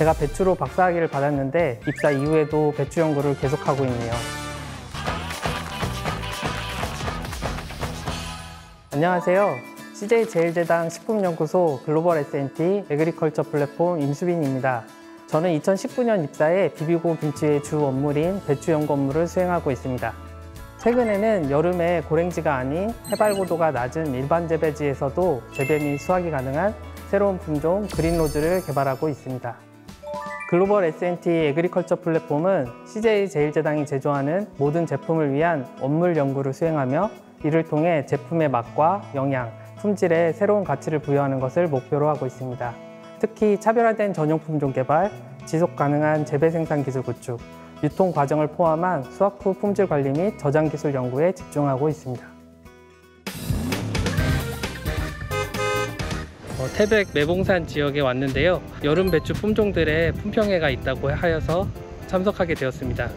제가 배추로 박사학위를 받았는데 입사 이후에도 배추 연구를 계속하고 있네요. 안녕하세요. CJ 제일제당 식품연구소 글로벌 S&T 에그리컬처 플랫폼 임수빈입니다. 저는 2019년 입사해 비비고 김치의 주 업무인 배추 연구 업무를 수행하고 있습니다. 최근에는 여름에 고랭지가 아닌 해발 고도가 낮은 일반 재배지에서도 재배 및 수확이 가능한 새로운 품종 그린로즈를 개발하고 있습니다. 글로벌 S&T 에그리컬처 플랫폼은 CJ 제일제당이 제조하는 모든 제품을 위한 원물 연구를 수행하며 이를 통해 제품의 맛과 영양, 품질에 새로운 가치를 부여하는 것을 목표로 하고 있습니다. 특히 차별화된 전용 품종 개발, 지속 가능한 재배 생산 기술 구축, 유통 과정을 포함한 수확 후 품질 관리 및 저장 기술 연구에 집중하고 있습니다. 태백 매봉산 지역에 왔는데요. 여름 배추 품종들의 품평회가 있다고 하여서 참석하게 되었습니다.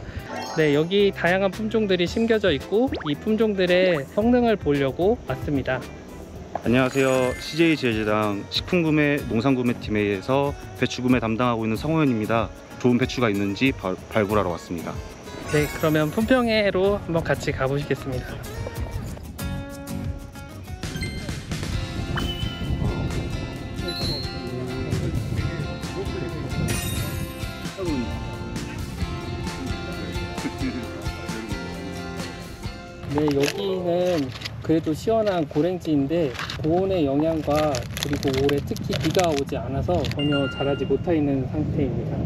네, 여기 다양한 품종들이 심겨져 있고 이 품종들의 성능을 보려고 왔습니다. 안녕하세요. CJ 제재당 식품구매 농산구매팀에서 배추구매 담당하고 있는 성호연입니다. 좋은 배추가 있는지 발, 발굴하러 왔습니다. 네, 그러면 품평회로 한번 같이 가보시겠습니다. 네, 여기는 그래도 시원한 고랭지인데 고온의 영향과 그리고 올해 특히 비가 오지 않아서 전혀 자라지 못하 있는 상태입니다.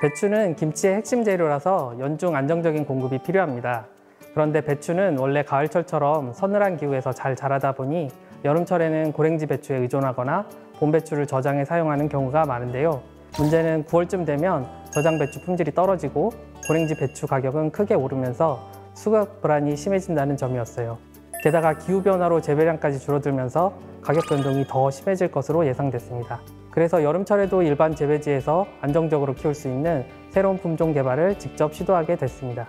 배추는 김치의 핵심 재료라서 연중 안정적인 공급이 필요합니다. 그런데 배추는 원래 가을철처럼 서늘한 기후에서 잘 자라다 보니 여름철에는 고랭지 배추에 의존하거나 봄 배추를 저장해 사용하는 경우가 많은데요. 문제는 9월쯤 되면 저장 배추 품질이 떨어지고 고랭지 배추 가격은 크게 오르면서 수급 불안이 심해진다는 점이었어요. 게다가 기후변화로 재배량까지 줄어들면서 가격 변동이 더 심해질 것으로 예상됐습니다. 그래서 여름철에도 일반 재배지에서 안정적으로 키울 수 있는 새로운 품종 개발을 직접 시도하게 됐습니다.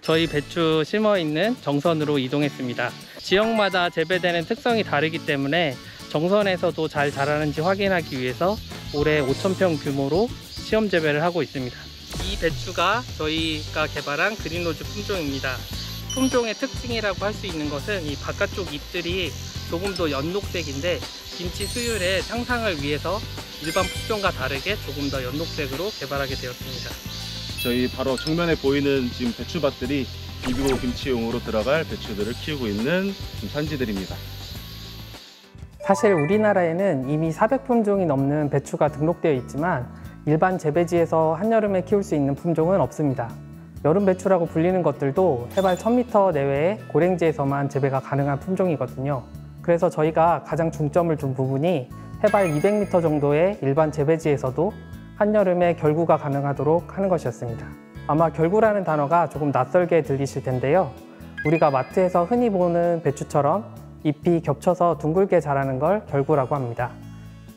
저희 배추 심어 있는 정선으로 이동했습니다. 지역마다 재배되는 특성이 다르기 때문에 정선에서도 잘 자라는지 확인하기 위해서 올해 5,000평 규모로 시험 재배를 하고 있습니다. 이 배추가 저희가 개발한 그린로즈 품종입니다. 품종의 특징이라고 할 수 있는 것은 이 바깥쪽 잎들이 조금 더 연녹색인데 김치 수율의 향상을 위해서 일반 품종과 다르게 조금 더 연녹색으로 개발하게 되었습니다. 저희 바로 정면에 보이는 지금 배추밭들이 비비고 김치용으로 들어갈 배추들을 키우고 있는 산지들입니다. 사실 우리나라에는 이미 400품종이 넘는 배추가 등록되어 있지만 일반 재배지에서 한여름에 키울 수 있는 품종은 없습니다. 여름 배추라고 불리는 것들도 해발 1000m 내외의 고랭지에서만 재배가 가능한 품종이거든요. 그래서 저희가 가장 중점을 둔 부분이 해발 200m 정도의 일반 재배지에서도 한여름에 결구가 가능하도록 하는 것이었습니다. 아마 결구라는 단어가 조금 낯설게 들리실 텐데요. 우리가 마트에서 흔히 보는 배추처럼 잎이 겹쳐서 둥글게 자라는 걸 결구라고 합니다.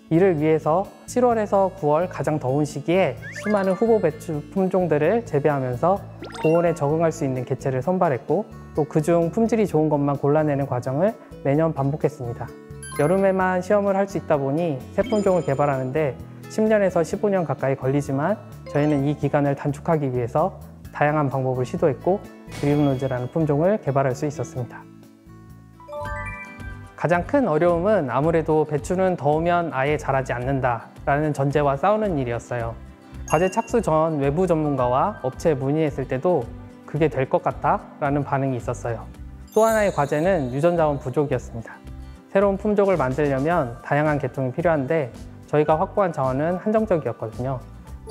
이를 위해서 7월에서 9월 가장 더운 시기에 수많은 후보 배추 품종들을 재배하면서 고온에 적응할 수 있는 개체를 선발했고 또 그중 품질이 좋은 것만 골라내는 과정을 매년 반복했습니다. 여름에만 시험을 할 수 있다 보니 새 품종을 개발하는데 10년에서 15년 가까이 걸리지만 저희는 이 기간을 단축하기 위해서 다양한 방법을 시도했고 그린로즈라는 품종을 개발할 수 있었습니다. 가장 큰 어려움은 아무래도 배추는 더우면 아예 자라지 않는다 라는 전제와 싸우는 일이었어요. 과제 착수 전 외부 전문가와 업체에 문의했을 때도 그게 될 것 같다 라는 반응이 있었어요. 또 하나의 과제는 유전자원 부족이었습니다. 새로운 품종을 만들려면 다양한 계통이 필요한데 저희가 확보한 자원은 한정적이었거든요.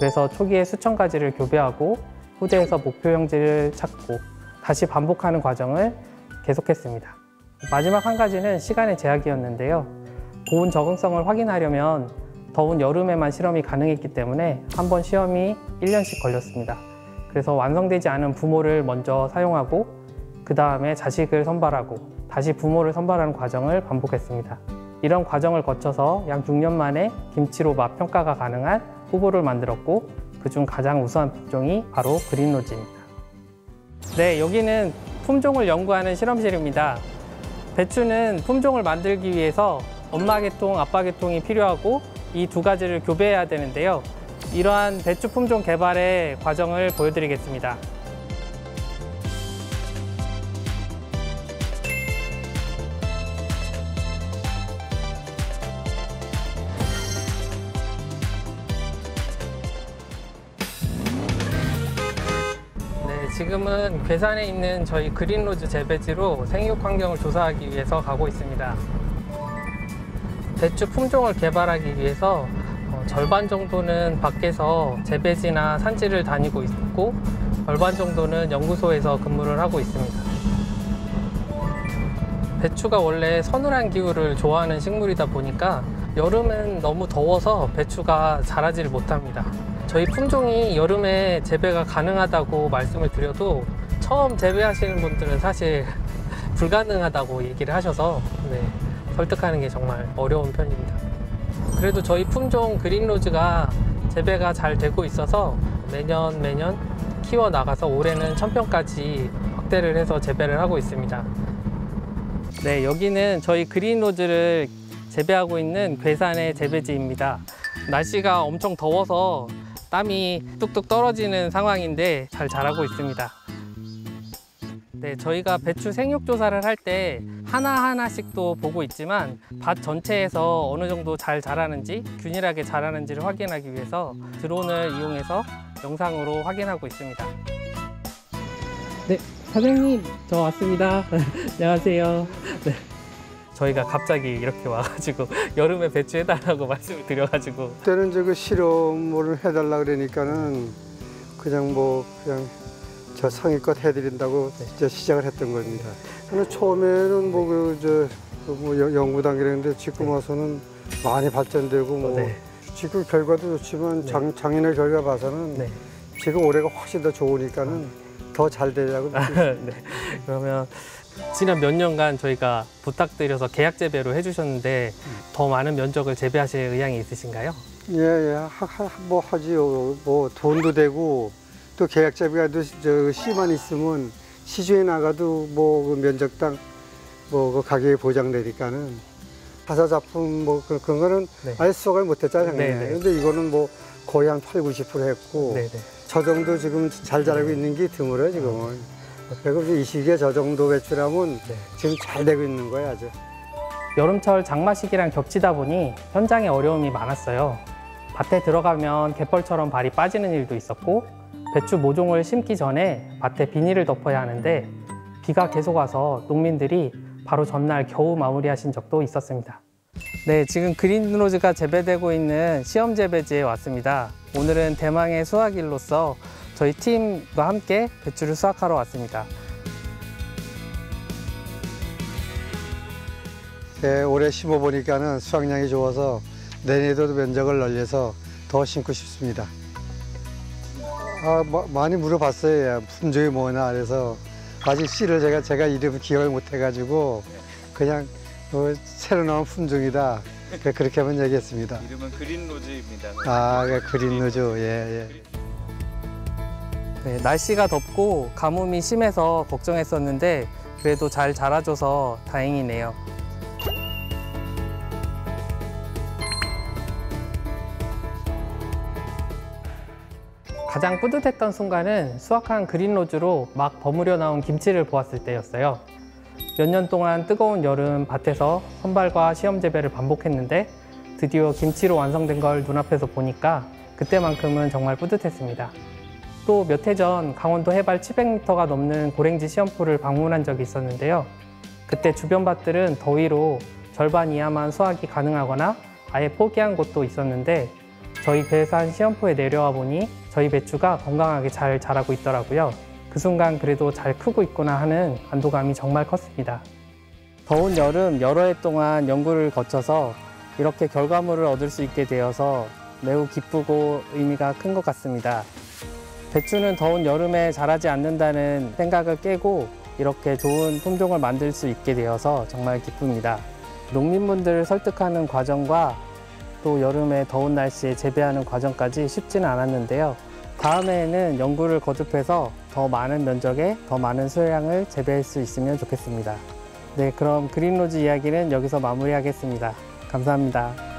그래서 초기에 수천 가지를 교배하고 후대에서 목표 형질을 찾고 다시 반복하는 과정을 계속했습니다. 마지막 한 가지는 시간의 제약이었는데요. 고온 적응성을 확인하려면 더운 여름에만 실험이 가능했기 때문에 한 번 시험이 1년씩 걸렸습니다. 그래서 완성되지 않은 부모를 먼저 사용하고 그 다음에 자식을 선발하고 다시 부모를 선발하는 과정을 반복했습니다. 이런 과정을 거쳐서 약 6년 만에 김치로 맛 평가가 가능한 후보를 만들었고 그중 가장 우수한 품종이 바로 그린로즈입니다. 네, 여기는 품종을 연구하는 실험실입니다. 배추는 품종을 만들기 위해서 엄마 계통, 아빠 계통이 필요하고 이 두 가지를 교배해야 되는데요. 이러한 배추 품종 개발의 과정을 보여드리겠습니다. 지금은 괴산에 있는 저희 그린로즈 재배지로 생육 환경을 조사하기 위해서 가고 있습니다. 배추 품종을 개발하기 위해서 어, 절반 정도는 밖에서 재배지나 산지를 다니고 있고 절반 정도는 연구소에서 근무를 하고 있습니다. 배추가 원래 서늘한 기후를 좋아하는 식물이다 보니까 여름엔 너무 더워서 배추가 자라지를 못합니다. 저희 품종이 여름에 재배가 가능하다고 말씀을 드려도 처음 재배하시는 분들은 사실 불가능하다고 얘기를 하셔서 네, 설득하는 게 정말 어려운 편입니다. 그래도 저희 품종 그린로즈가 재배가 잘 되고 있어서 매년 매년 키워 나가서 올해는 천평까지 확대를 해서 재배를 하고 있습니다. 네, 여기는 저희 그린로즈를 재배하고 있는 괴산의 재배지입니다. 날씨가 엄청 더워서 땀이 뚝뚝 떨어지는 상황인데 잘 자라고 있습니다. 네, 저희가 배추 생육 조사를 할 때 하나하나씩 또 보고 있지만 밭 전체에서 어느 정도 잘 자라는지 균일하게 자라는지를 확인하기 위해서 드론을 이용해서 영상으로 확인하고 있습니다. 네, 사장님 저 왔습니다. 안녕하세요. 네. 저희가 갑자기 이렇게 와가지고 여름에 배추 해달라고 말씀을 드려가지고 그때는 이제 그 실험을 해달라 그러니까는 그냥 뭐 그냥 저 성의껏 해드린다고 이제 시작을 했던 겁니다. 근데 처음에는 뭐 뭐그저뭐 연구 단계였는데 지금 와서는 많이 발전되고 뭐 네. 지금 결과도 좋지만 네. 장, 작년의 결과 봐서는 네. 지금 올해가 훨씬 더 좋으니까는 더 잘 되려고 네. 그러면 지난 몇 년간 저희가 부탁드려서 계약 재배로 해주셨는데 더 많은 면적을 재배하실 의향이 있으신가요? 예 예 하, 하, 뭐 하지요 뭐 돈도 되고 또 계약 잡이가 저 씨만 있으면 시중에 나가도 뭐 그 면적당 뭐그 가격이 보장되니까는 하사 작품 뭐 그- 그런 거는 네. 아예 수확을 못했잖아요 네, 작년에 네. 근데 이거는 뭐 거의 한 8, 90% 했고 네네. 저 정도 지금 잘 자라고 있는 게 드물어요 지금은 그리고 이제 이 시기에 저 정도 배출하면 네. 지금 잘 되고 있는 거예요 아주 여름철 장마 시기랑 겹치다 보니 현장에 어려움이 많았어요. 밭에 들어가면 갯벌처럼 발이 빠지는 일도 있었고 배추 모종을 심기 전에 밭에 비닐을 덮어야 하는데 비가 계속 와서 농민들이 바로 전날 겨우 마무리하신 적도 있었습니다. 네, 지금 그린로즈가 재배되고 있는 시험 재배지에 왔습니다. 오늘은 대망의 수확일로서 저희 팀과 함께 배추를 수확하러 왔습니다. 예, 올해 심어 보니까는 수확량이 좋아서 내년에도 면적을 넓혀서 더 심고 싶습니다. 아, 마- 많이 물어봤어요. 예, 품종이 뭐냐 그래서 아직 씨를 제가 제가 이름 기억을 못 해가지고 그냥 뭐 새로 나온 품종이다. 그- 그렇게만 얘기했습니다. 이름은 그린로즈입니다. 아, 그 그린로즈 예, 예. 네, 날씨가 덥고 가뭄이 심해서 걱정했었는데 그래도 잘 자라줘서 다행이네요. 가장 뿌듯했던 순간은 수확한 그린로즈로 막 버무려 나온 김치를 보았을 때였어요. 몇 년 동안 뜨거운 여름 밭에서 선발과 시험 재배를 반복했는데 드디어 김치로 완성된 걸 눈앞에서 보니까 그때만큼은 정말 뿌듯했습니다. 또 몇 해 전 강원도 해발 700m가 넘는 고랭지 시험포를 방문한 적이 있었는데요. 그때 주변 밭들은 더위로 절반 이하만 수확이 가능하거나 아예 포기한 곳도 있었는데 저희 괴산 시험포에 내려와 보니 저희 배추가 건강하게 잘 자라고 있더라고요. 그 순간 그래도 잘 크고 있구나 하는 안도감이 정말 컸습니다. 더운 여름 여러 해 동안 연구를 거쳐서 이렇게 결과물을 얻을 수 있게 되어서 매우 기쁘고 의미가 큰 것 같습니다. 배추는 더운 여름에 자라지 않는다는 생각을 깨고 이렇게 좋은 품종을 만들 수 있게 되어서 정말 기쁩니다. 농민분들을 설득하는 과정과 또 여름에 더운 날씨에 재배하는 과정까지 쉽지는 않았는데요. 다음에는 연구를 거듭해서 더 많은 면적에 더 많은 수량을 재배할 수 있으면 좋겠습니다. 네, 그럼 그린로즈 이야기는 여기서 마무리하겠습니다. 감사합니다.